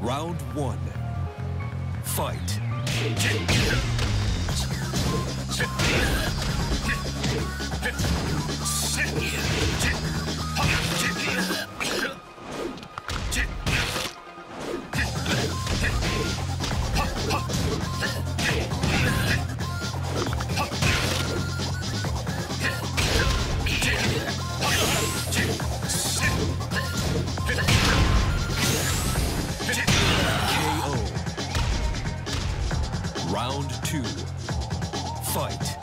Round one. Fight. Round two. Fight.